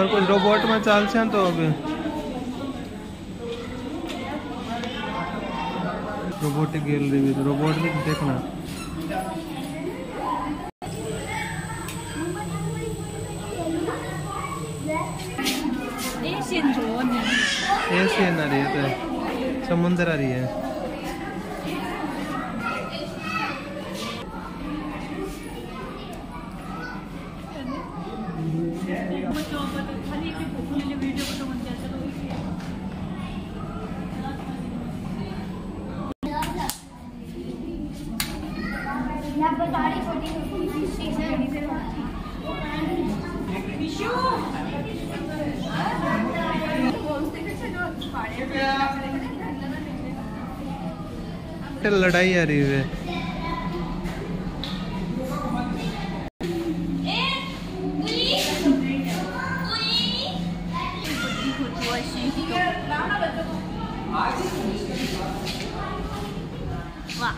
और कुछ रोबोट में चाल से तो अभी। रोबोटिक गैलरी भी रोबोट भी देखना। एशियन ना रही है तो समुंदर आ रही है बच्चों को तो खाली एक फ़ोटो ले वीडियो को तो मन जाता तो यहाँ पर सारी छोटी छोटी चीज़ें लड़ाई आ रही है। वाह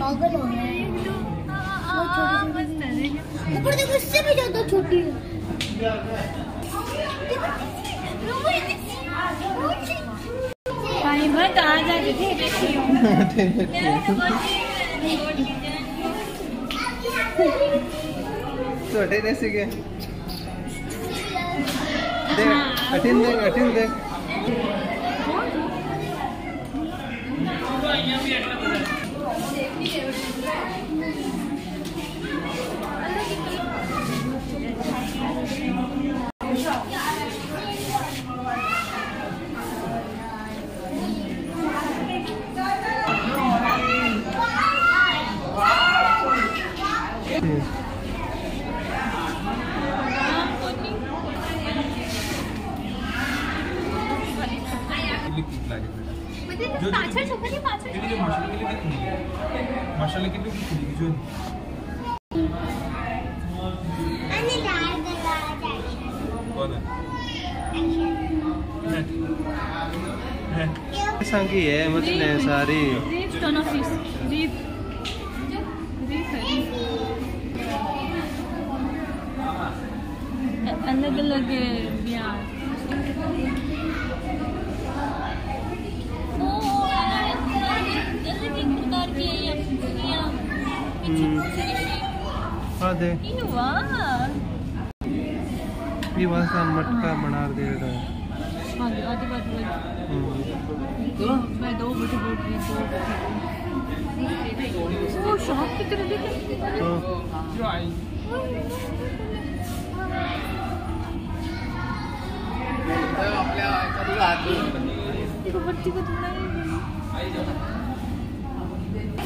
पागल हो गए वो छोटी छोटी ऊपर देखो इससे भी ज़्यादा छोटी है। भाई मैं कहा जाके देख रही हूँ छोटे ने सीखे देख अठिन देख अठिन देख। यहाँ भी मसाले कितने की खुलेगी जो कौन है संगी है मछली सारी रीफ दोनों फ़िश रीफ अलग अलग बिहार है हम्म। है? हाँ ये वहाँ से मटका बना दे रहा है। आगे हम्म। मैं दो बटे बोल रही दो ओ शॉप की तरह देख तो देखो बच्ची को थोड़ा ही